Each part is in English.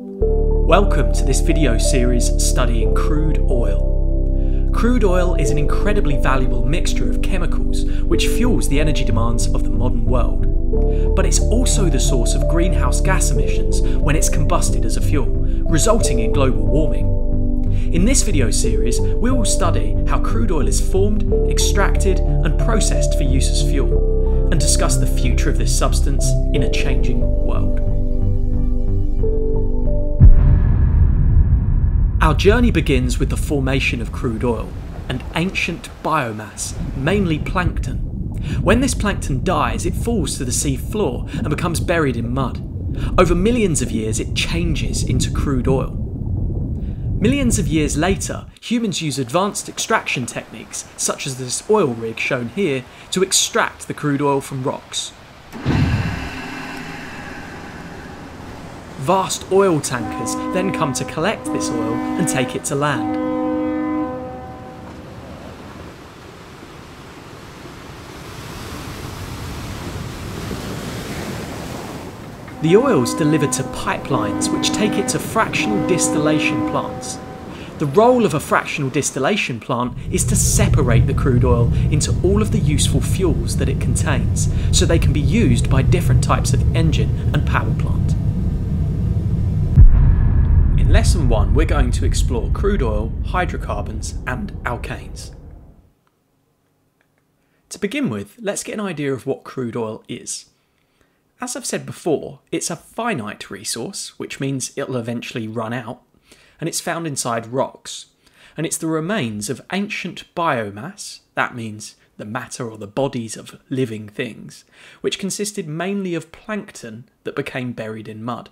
Welcome to this video series studying crude oil. Crude oil is an incredibly valuable mixture of chemicals which fuels the energy demands of the modern world. But it's also the source of greenhouse gas emissions when it's combusted as a fuel, resulting in global warming. In this video series, we will study how crude oil is formed, extracted, and processed for use as fuel, and discuss the future of this substance in a changing world. Our journey begins with the formation of crude oil, an ancient biomass, mainly plankton. When this plankton dies, it falls to the sea floor and becomes buried in mud. Over millions of years, it changes into crude oil. Millions of years later, humans use advanced extraction techniques, such as this oil rig shown here, to extract the crude oil from rocks. Vast oil tankers then come to collect this oil and take it to land. The oil is delivered to pipelines which take it to fractional distillation plants. The role of a fractional distillation plant is to separate the crude oil into all of the useful fuels that it contains, so they can be used by different types of engine and power plant. In lesson 1 we're going to explore crude oil, hydrocarbons and alkanes. To begin with, let's get an idea of what crude oil is. As I've said before, it's a finite resource, which means it'll eventually run out, and it's found inside rocks. And it's the remains of ancient biomass, that means the matter or the bodies of living things, which consisted mainly of plankton that became buried in mud.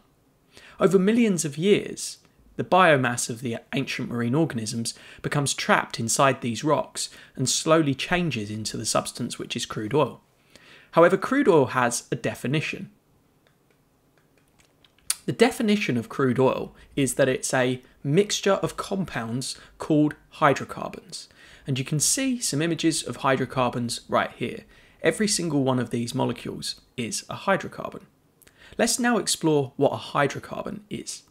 Over millions of years, the biomass of the ancient marine organisms becomes trapped inside these rocks and slowly changes into the substance which is crude oil. However, crude oil has a definition. The definition of crude oil is that it's a mixture of compounds called hydrocarbons. And you can see some images of hydrocarbons right here. Every single one of these molecules is a hydrocarbon. Let's now explore what a hydrocarbon is.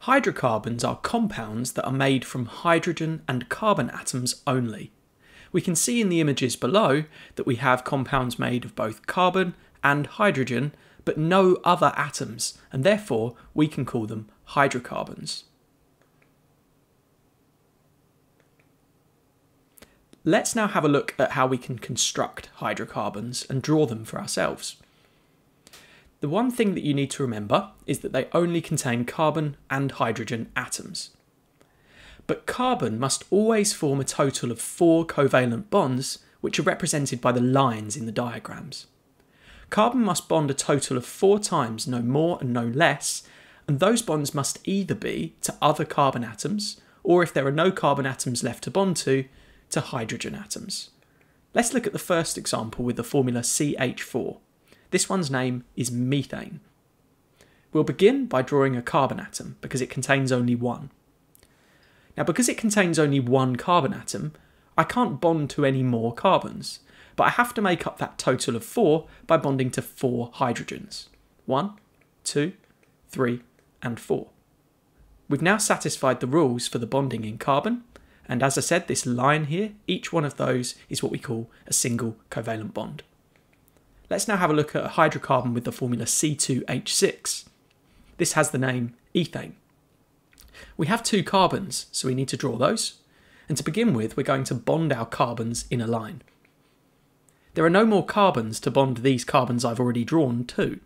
Hydrocarbons are compounds that are made from hydrogen and carbon atoms only we can see in the images below that we have compounds made of both carbon and hydrogen, but no other atoms, and therefore we can call them hydrocarbons. Let's now have a look at how we can construct hydrocarbons and draw them for ourselves. The one thing that you need to remember is that they only contain carbon and hydrogen atoms but carbon must always form a total of four covalent bonds, which are represented by the lines in the diagrams. Carbon must bond a total of four times, no more and no less, and those bonds must either be to other carbon atoms, or if there are no carbon atoms left to bond to, to hydrogen atoms. Let's look at the first example with the formula CH4. This one's name is methane. We'll begin by drawing a carbon atom because it contains only one. Now, because it contains only one carbon atom, I can't bond to any more carbons, but I have to make up that total of four by bonding to four hydrogens. One, two, three, and four. We've now satisfied the rules for the bonding in carbon, and as I said, this line here, each one of those is what we call a single covalent bond. Let's now have a look at a hydrocarbon with the formula C2H6. This has the name ethane. We have two carbons, so we need to draw those. And to begin with, we're going to bond our carbons in a line. There are no more carbons to bond these carbons I've already drawn to.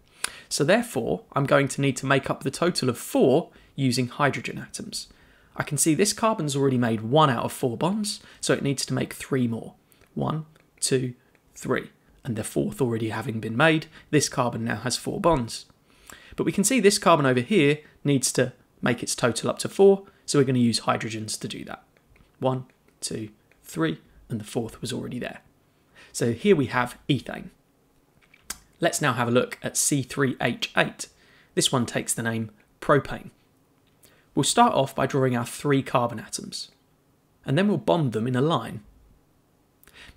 So therefore, I'm going to need to make up the total of four using hydrogen atoms. I can see this carbon's already made one out of four bonds, so it needs to make three more. One, two, three. And the fourth already having been made, this carbon now has four bonds. But we can see this carbon over here needs to make its total up to four. So we're going to use hydrogens to do that. One, two, three, and the fourth was already there. So here we have ethane. Let's now have a look at C3H8. This one takes the name propane. We'll start off by drawing our three carbon atoms, and then we'll bond them in a line.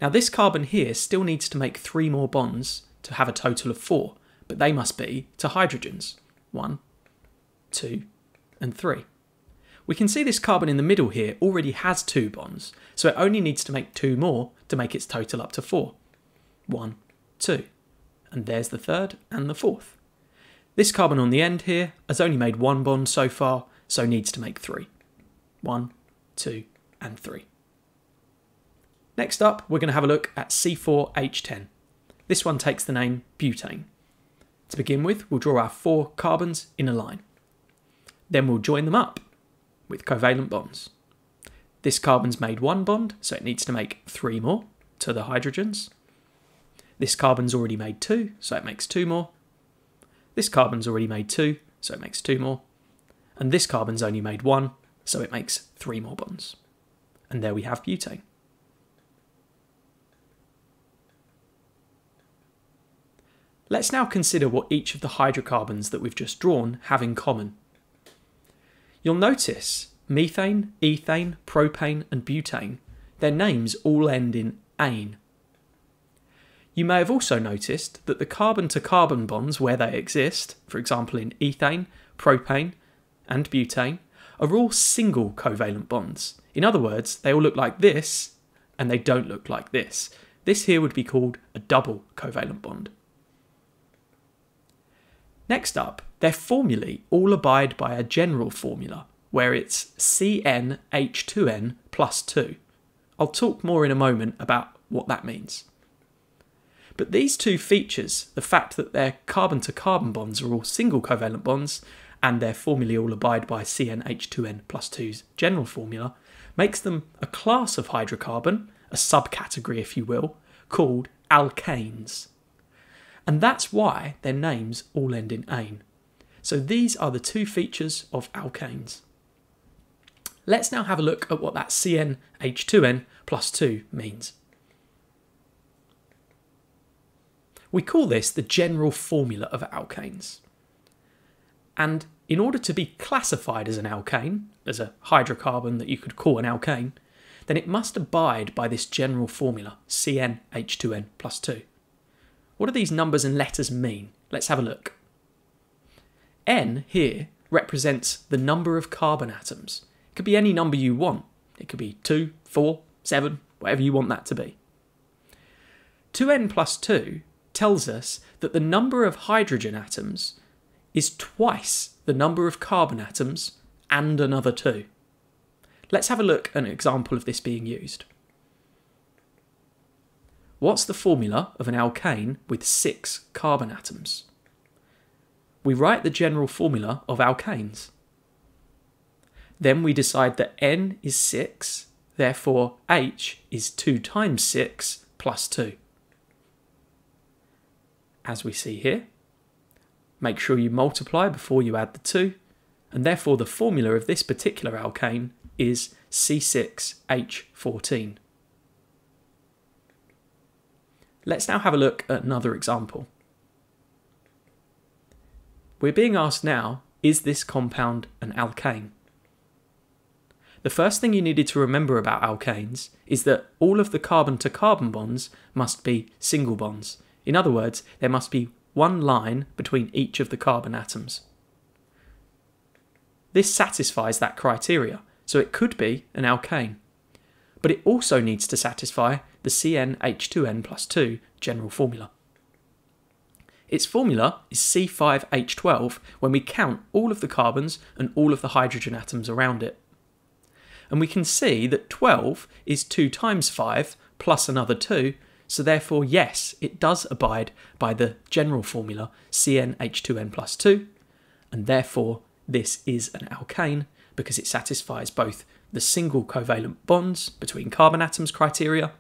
Now this carbon here still needs to make three more bonds to have a total of four, but they must be to hydrogens. One, two, and three. We can see this carbon in the middle here already has two bonds, so it only needs to make two more to make its total up to four. One, two, and there's the third and the fourth. This carbon on the end here has only made one bond so far, so needs to make three. One, two, and three. Next up, we're going to have a look at C4H10. This one takes the name butane. To begin with, we'll draw our four carbons in a line. Then we'll join them up with covalent bonds. This carbon's made one bond, so it needs to make three more to the hydrogens. This carbon's already made two, so it makes two more. This carbon's already made two, so it makes two more. And this carbon's only made one, so it makes three more bonds. And there we have butane. Let's now consider what each of the hydrocarbons that we've just drawn have in common. You'll notice methane, ethane, propane, and butane, their names all end in ane. You may have also noticed that the carbon to carbon bonds where they exist, for example in ethane, propane, and butane, are all single covalent bonds. In other words, they all look like this and they don't look like this. This here would be called a double covalent bond. Next up, their formulae all abide by a general formula, where it's CnH2n plus 2. I'll talk more in a moment about what that means. But these two features, the fact that their carbon to carbon bonds are all single covalent bonds, and their formulae all abide by CnH2n plus 2's general formula, makes them a class of hydrocarbon, a subcategory if you will, called alkanes and that's why their names all end in ane. So these are the two features of alkanes. Let's now have a look at what that CnH2n plus 2 means. We call this the general formula of alkanes. And in order to be classified as an alkane, as a hydrocarbon that you could call an alkane, then it must abide by this general formula, CnH2n plus 2. What do these numbers and letters mean? Let's have a look. N here represents the number of carbon atoms. It could be any number you want. It could be 2, 4, 7, whatever you want that to be. 2n plus 2 tells us that the number of hydrogen atoms is twice the number of carbon atoms and another 2. Let's have a look at an example of this being used. What's the formula of an alkane with six carbon atoms? We write the general formula of alkanes. Then we decide that N is 6, therefore H is 2 times 6 plus 2. As we see here, make sure you multiply before you add the 2, and therefore the formula of this particular alkane is C6H14. Let's now have a look at another example. We're being asked now, is this compound an alkane? The first thing you needed to remember about alkanes is that all of the carbon to carbon bonds must be single bonds. In other words, there must be one line between each of the carbon atoms. This satisfies that criteria, so it could be an alkane. But it also needs to satisfy the CnH2n plus 2 general formula. Its formula is C5H12 when we count all of the carbons and all of the hydrogen atoms around it. And we can see that 12 is 2 times 5 plus another 2, so therefore, yes, it does abide by the general formula CnH2n plus 2, and therefore this is an alkane because it satisfies both the single covalent bonds between carbon atoms criteria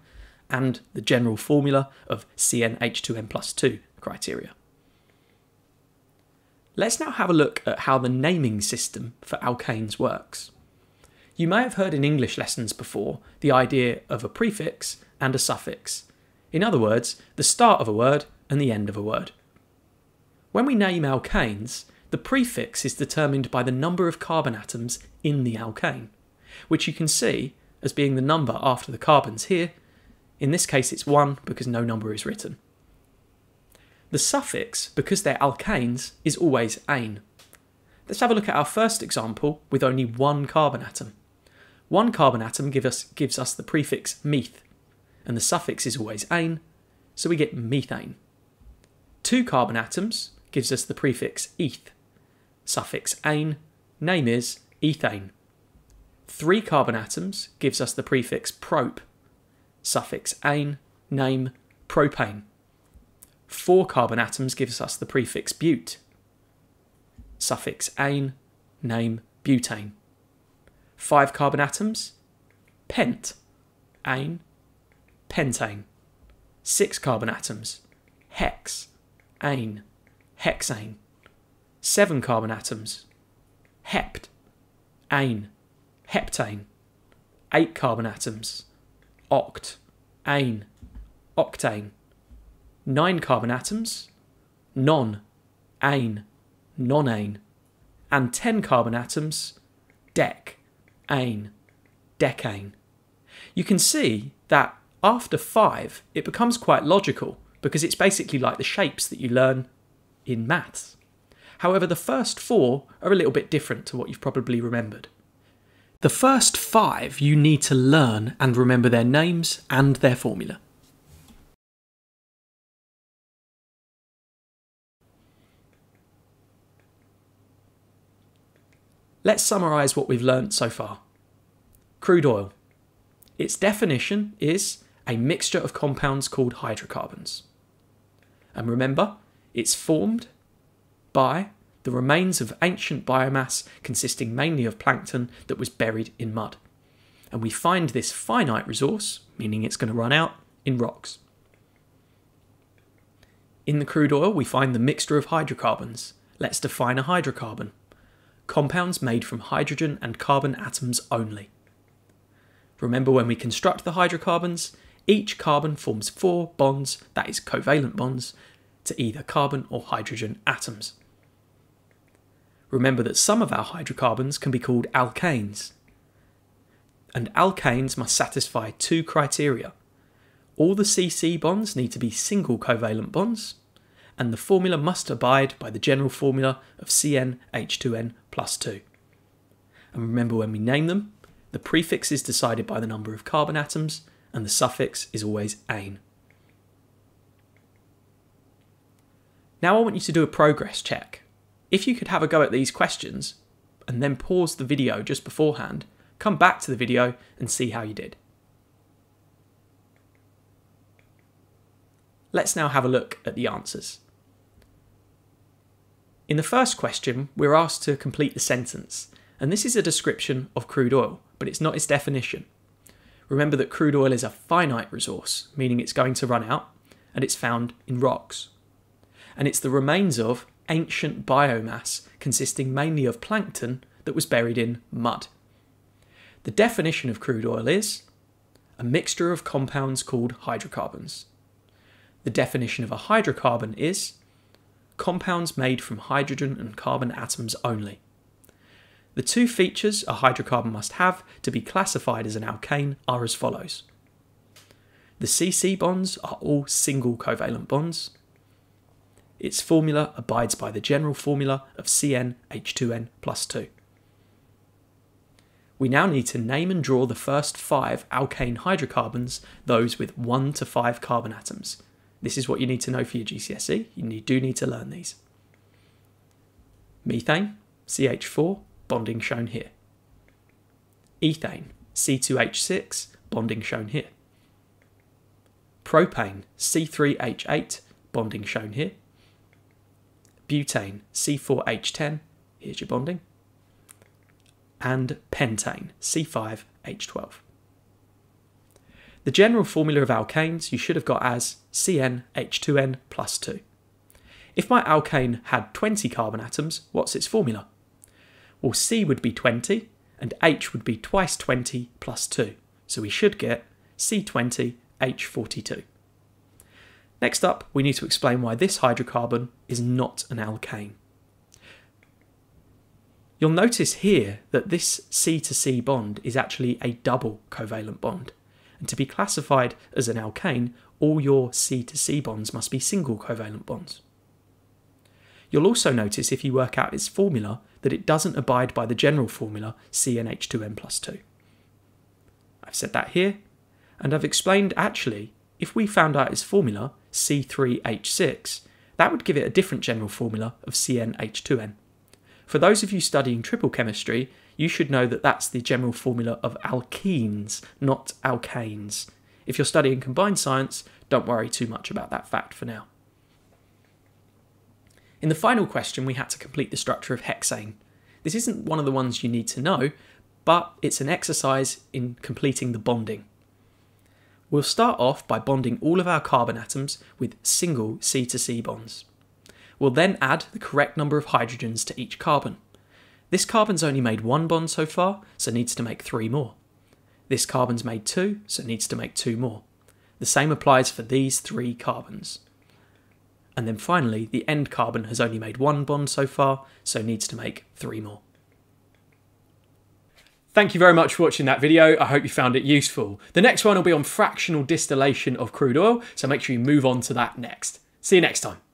and the general formula of CnH2n plus 2 criteria. Let's now have a look at how the naming system for alkanes works. You may have heard in English lessons before the idea of a prefix and a suffix. In other words, the start of a word and the end of a word. When we name alkanes, the prefix is determined by the number of carbon atoms in the alkane, which you can see as being the number after the carbons here in this case, it's 1 because no number is written. The suffix, because they're alkanes, is always ane. Let's have a look at our first example with only one carbon atom. One carbon atom give us, gives us the prefix meth, and the suffix is always ane, so we get methane. Two carbon atoms gives us the prefix eth, suffix ane, name is ethane. Three carbon atoms gives us the prefix prop, suffix ane, name propane. Four carbon atoms gives us the prefix bute, suffix ane, name butane. Five carbon atoms, pent, ane, pentane. Six carbon atoms, hex, ane, hexane. Seven carbon atoms, hept, ane, heptane. Eight carbon atoms, oct, ane, octane. Nine carbon atoms, non, ane, nonane. And ten carbon atoms, dec, ane, decane. You can see that after five, it becomes quite logical because it's basically like the shapes that you learn in maths. However, the first four are a little bit different to what you've probably remembered. The first five you need to learn and remember their names and their formula. Let's summarise what we've learnt so far. Crude oil. Its definition is a mixture of compounds called hydrocarbons. And remember, it's formed by the remains of ancient biomass consisting mainly of plankton that was buried in mud. And we find this finite resource, meaning it's going to run out, in rocks. In the crude oil, we find the mixture of hydrocarbons. Let's define a hydrocarbon. Compounds made from hydrogen and carbon atoms only. Remember when we construct the hydrocarbons, each carbon forms four bonds, that is covalent bonds, to either carbon or hydrogen atoms. Remember that some of our hydrocarbons can be called alkanes. And alkanes must satisfy two criteria. All the CC bonds need to be single covalent bonds, and the formula must abide by the general formula of CnH2n plus 2. And remember when we name them, the prefix is decided by the number of carbon atoms, and the suffix is always ane. Now I want you to do a progress check. If you could have a go at these questions and then pause the video just beforehand, come back to the video and see how you did. Let's now have a look at the answers. In the first question, we're asked to complete the sentence, and this is a description of crude oil, but it's not its definition. Remember that crude oil is a finite resource, meaning it's going to run out, and it's found in rocks. And it's the remains of ancient biomass consisting mainly of plankton that was buried in mud. The definition of crude oil is a mixture of compounds called hydrocarbons. The definition of a hydrocarbon is compounds made from hydrogen and carbon atoms only. The two features a hydrocarbon must have to be classified as an alkane are as follows. The CC bonds are all single covalent bonds, its formula abides by the general formula of CnH2n plus 2. We now need to name and draw the first five alkane hydrocarbons, those with 1 to 5 carbon atoms. This is what you need to know for your GCSE. You do need to learn these. Methane, CH4, bonding shown here. Ethane, C2H6, bonding shown here. Propane, C3H8, bonding shown here butane, C4H10, here's your bonding, and pentane, C5H12. The general formula of alkanes you should have got as CnH2n plus 2. If my alkane had 20 carbon atoms, what's its formula? Well, C would be 20 and H would be twice 20 plus 2. So we should get C20H42. Next up, we need to explain why this hydrocarbon is not an alkane. You'll notice here that this C to C bond is actually a double covalent bond. And to be classified as an alkane, all your C to C bonds must be single covalent bonds. You'll also notice if you work out its formula that it doesn't abide by the general formula CnH2n plus 2. I've said that here, and I've explained actually, if we found out its formula, C3H6, that would give it a different general formula of CnH2n. For those of you studying triple chemistry, you should know that that's the general formula of alkenes, not alkanes. If you're studying combined science, don't worry too much about that fact for now. In the final question, we had to complete the structure of hexane. This isn't one of the ones you need to know, but it's an exercise in completing the bonding. We'll start off by bonding all of our carbon atoms with single C to C bonds. We'll then add the correct number of hydrogens to each carbon. This carbon's only made one bond so far, so needs to make three more. This carbon's made two, so needs to make two more. The same applies for these three carbons. And then finally, the end carbon has only made one bond so far, so needs to make three more. Thank you very much for watching that video. I hope you found it useful. The next one will be on fractional distillation of crude oil, so make sure you move on to that next. See you next time.